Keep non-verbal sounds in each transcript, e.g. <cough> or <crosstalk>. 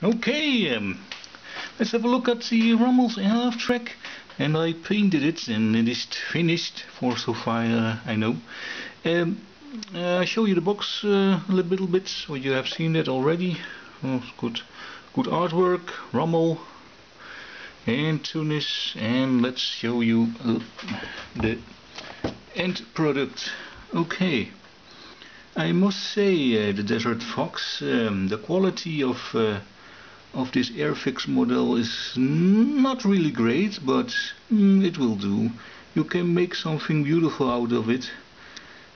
Okay, um, let's have a look at the Rommel's half track and I painted it and it is finished for so far uh, I know. Um, uh, I show you the box uh, a little bit, so you have seen that already. Oh, good, good artwork, Rommel and Tunis and let's show you uh, the end product. Okay. I must say, uh, the Desert Fox, um, the quality of uh, of this Airfix model is not really great, but mm, it will do. You can make something beautiful out of it.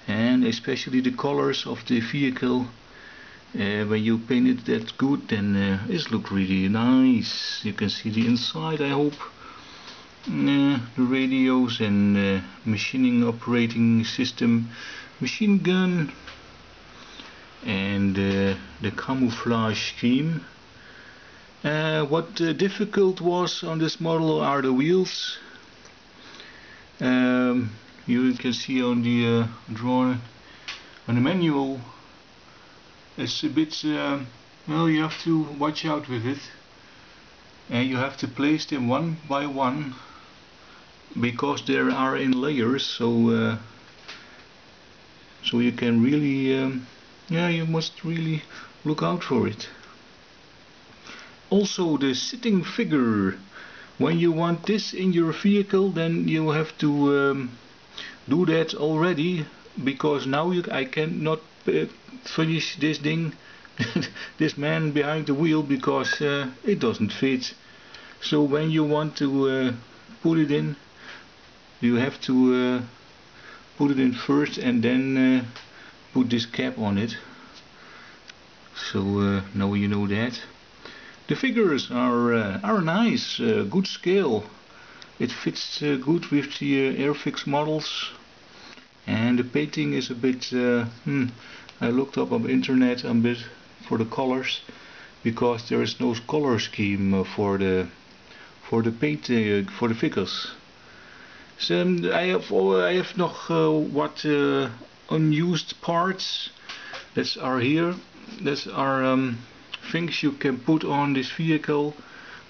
And especially the colors of the vehicle, uh, when you paint it that good, then uh, it look really nice. You can see the inside, I hope. Uh, the radios and uh, machining operating system, machine gun, and uh, the camouflage scheme uh, what uh, difficult was on this model are the wheels. Um, you can see on the uh, drawing, on the manual, it's a bit, uh, well you have to watch out with it. And you have to place them one by one because they are in layers so uh, so you can really um, yeah you must really look out for it also the sitting figure. When you want this in your vehicle then you have to um, do that already because now you, I cannot uh, finish this thing <laughs> this man behind the wheel because uh, it doesn't fit. So when you want to uh, put it in you have to uh, put it in first and then uh, put this cap on it. So uh, now you know that the figures are uh, are nice, uh, good scale. It fits uh, good with the uh, Airfix models. And the painting is a bit, uh, hmm, I looked up on the internet a bit for the colors because there is no color scheme uh, for the for the paint for the figures. So um, I have I have nog what unused parts that are here. That are um, things you can put on this vehicle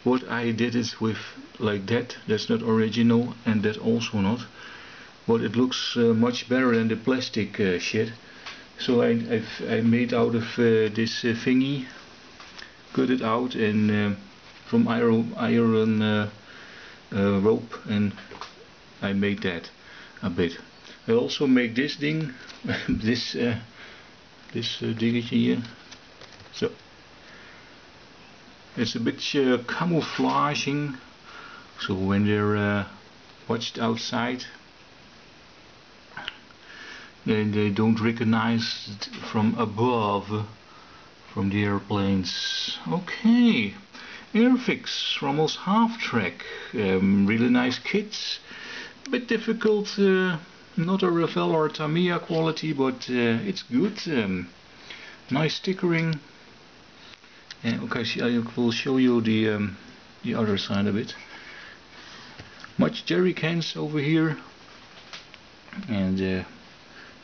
what I did is with like that that's not original and that also not. But it looks uh, much better than the plastic uh, shit. So I, I've, I made out of uh, this uh, thingy cut it out and uh, from iron, iron uh, rope and I made that a bit. I also make this thing <laughs> this this dingetje here. So it's a bit uh, camouflaging. So when they're uh, watched outside then they don't recognize it from above from the airplanes. Okay. Airfix Rommel's half track. Um, really nice kits. A bit difficult uh, not a Revell or Tamiya quality but uh, it's good. Um, nice stickering okay, I will show you the um, the other side of it. Much jerry cans over here, and uh,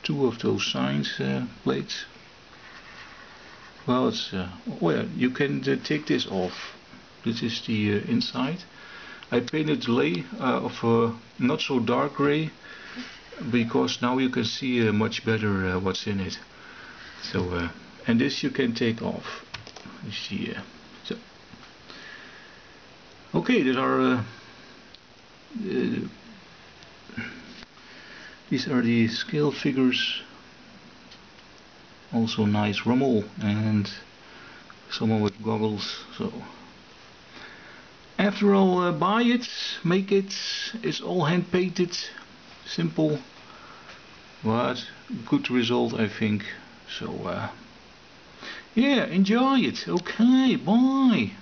two of those signs uh, plates. Well, it's uh, well, you can uh, take this off. This is the uh, inside. I painted the lay uh, of a not so dark gray because now you can see much better what's in it. So, and this you can take off see so okay there are uh, uh, these are the scale figures. Also nice Rommel and someone with goggles so. After all uh, buy it make it it's all hand painted simple but good result I think so uh, yeah, enjoy it. Okay, bye.